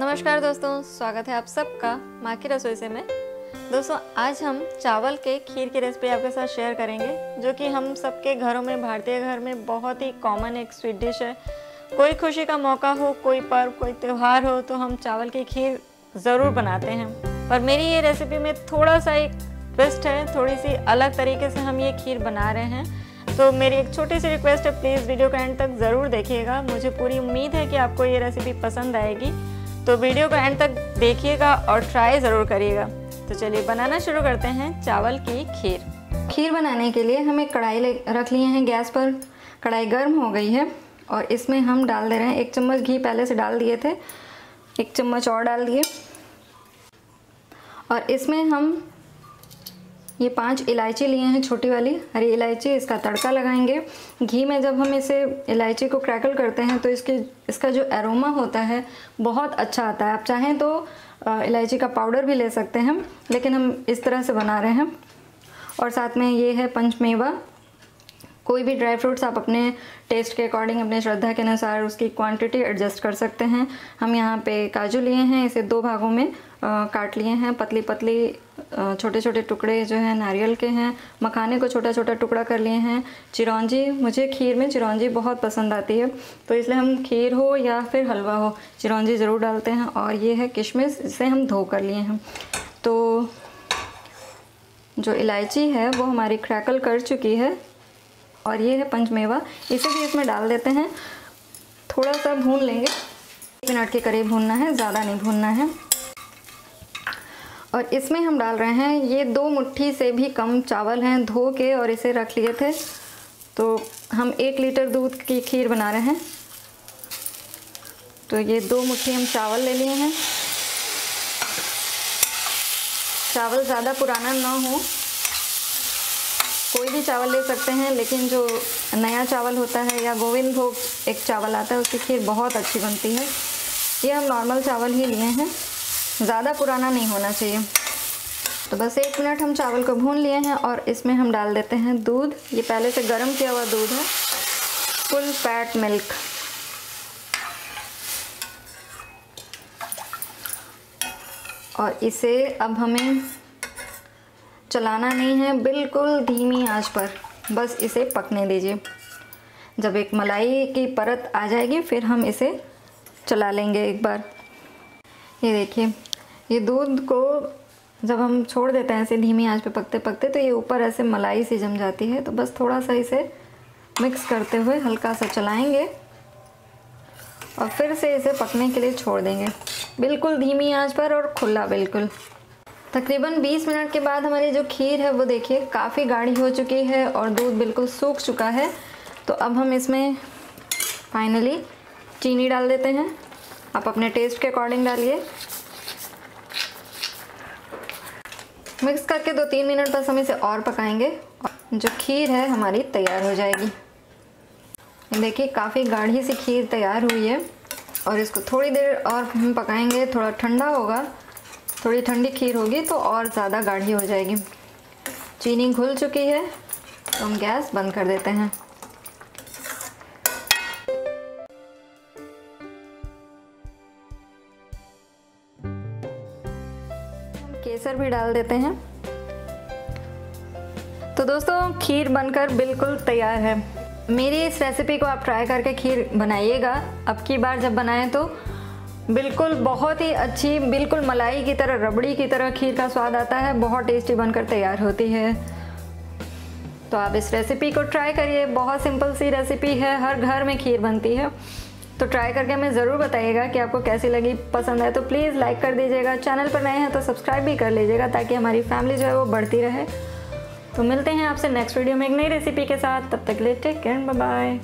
नमस्कार दोस्तों, स्वागत है आप सबका माँ की रसोई से में। दोस्तों, आज हम चावल के खीर की रेसिपी आपके साथ शेयर करेंगे, जो कि हम सबके घरों में, भारतीय घर में बहुत ही कॉमन एक स्वीट डिश है। कोई खुशी का मौका हो, कोई पर्व, कोई त्यौहार हो तो हम चावल की खीर ज़रूर बनाते हैं। पर मेरी ये रेसिपी में थोड़ा सा एक ट्विस्ट है, थोड़ी सी अलग तरीके से हम ये खीर बना रहे हैं। तो मेरी एक छोटी सी रिक्वेस्ट है प्लीज़ वीडियो का एंड तक ज़रूर देखिएगा। मुझे पूरी उम्मीद है कि आपको ये रेसिपी पसंद आएगी। तो वीडियो को एंड तक देखिएगा और ट्राई ज़रूर करिएगा। तो चलिए बनाना शुरू करते हैं चावल की खीर। खीर बनाने के लिए हम एक कढ़ाई रख लिए हैं गैस पर। कढ़ाई गर्म हो गई है और इसमें हम डाल दे रहे हैं। एक चम्मच घी पहले से डाल दिए थे। एक चम्मच और डाल दिए। और इसमें हम ये पाँच इलायची लिए हैं छोटी वाली। हरी इलायची, इसका तड़का लगाएँगे। घी में जब हम इसे इलायची को क्रैकल करते हैं तो इसके, इसका जो एरोमा होता है, बहुत अच्छा आता है। आप चाहें तो इलायची का पाउडर भी ले सकते हैं, लेकिन हम इस तरह से बना रहे हैं। और साथ में ये है पंचमेवा। कोई भी ड्राई फ्रूट्स आप अपने टेस्ट के अकॉर्डिंग अपने श्रद्धा के अनुसार उसकी क्वांटिटी एडजस्ट कर सकते हैं। हम यहाँ पे काजू लिए हैं इसे दो भागों में आ, काट लिए हैं। पतली पतली छोटे छोटे टुकड़े जो हैं नारियल के हैं। मखाने को छोटा छोटा टुकड़ा कर लिए हैं। चिरौंजी मुझे खीर में चिरौंजी बहुत पसंद आती है तो इसलिए हम खीर हो या फिर हलवा हो चिरौंजी ज़रूर डालते हैं। और ये है किशमिश इसे हम धो कर लिए हैं। तो जो इलायची है वो हमारी क्रैकल कर चुकी है। और ये है पंचमेवा, इसे भी इसमें डाल देते हैं। थोड़ा सा भून लेंगे। एक मिनट के करीब भूनना है, ज़्यादा नहीं भूनना है। और इसमें हम डाल रहे हैं, ये दो मुट्ठी से भी कम चावल हैं धो के और इसे रख लिए थे। तो हम एक लीटर दूध की खीर बना रहे हैं। तो ये दो मुट्ठी हम चावल ले लिए हैं। चावल ज़्यादा पुराना ना हो। कोई भी चावल ले सकते हैं, लेकिन जो नया चावल होता है या गोविंद भोग एक चावल आता है, उसकी खीर बहुत अच्छी बनती है। ये हम नॉर्मल चावल ही लिए हैं। ज़्यादा पुराना नहीं होना चाहिए। तो बस एक मिनट हम चावल को भून लिए हैं और इसमें हम डाल देते हैं दूध। ये पहले से गर्म किया हुआ दूध है। फुल फैट मिल्क और इसे अब हमें चलाना नहीं है, बिल्कुल धीमी आँच पर। बस इसे पकने दीजिए। जब एक मलाई की परत आ जाएगी, फिर हम इसे चला लेंगे एक बार। ये देखिए, ये दूध को जब हम छोड़ देते हैं ऐसे धीमी आँच पे पकते पकते तो ये ऊपर ऐसे मलाई सी जम जाती है। तो बस थोड़ा सा इसे मिक्स करते हुए हल्का सा चलाएँगे और फिर से इसे पकने के लिए छोड़ देंगे। बिल्कुल धीमी आँच पर और खुला, बिल्कुल। तकरीबन 20 मिनट के बाद हमारी जो खीर है वो देखिए, काफ़ी गाढ़ी हो चुकी है और दूध बिल्कुल सूख चुका है। तो अब हम इसमें फाइनली चीनी डाल देते हैं। आप अपने टेस्ट के अकॉर्डिंग डालिए। मिक्स करके दो तीन मिनट बस हम इसे और पकाएँगे जो खीर है हमारी तैयार हो जाएगी। देखिए, काफ़ी गाढ़ी सी खीर तैयार हुई है और इसको थोड़ी देर और हम पकाएँगे, थोड़ा ठंडा होगा। थोड़ी ठंडी खीर होगी तो और ज़्यादा गाढ़ी हो जाएगी। चीनी घुल चुकी है तो हम गैस बंद कर देते हैं। केसर भी डाल देते हैं। तो दोस्तों, खीर बनकर बिल्कुल तैयार है। मेरी इस रेसिपी को आप ट्राई करके खीर बनाइएगा। अब की बार जब बनाएँ तो बिल्कुल बहुत ही अच्छी, बिल्कुल मलाई की तरह, रबड़ी की तरह खीर का स्वाद आता है, बहुत टेस्टी बनकर तैयार होती है। तो आप इस रेसिपी को ट्राई करिए, बहुत सिंपल सी रेसिपी है, हर घर में खीर बनती है। तो ट्राई करके हमें ज़रूर बताइएगा कि आपको कैसी लगी, पसंद है तो प्लीज़ लाइक कर दीजिएगा चैनल पर नए हैं तो सब्सक्राइब भी कर लीजिएगा ताकि हमारी फैमिली जो है वो बढ़ती रहे। तो मिलते हैं आपसे नेक्स्ट वीडियो में एक नई रेसिपी के साथ, तब तक ले टेक केयर बाय बाय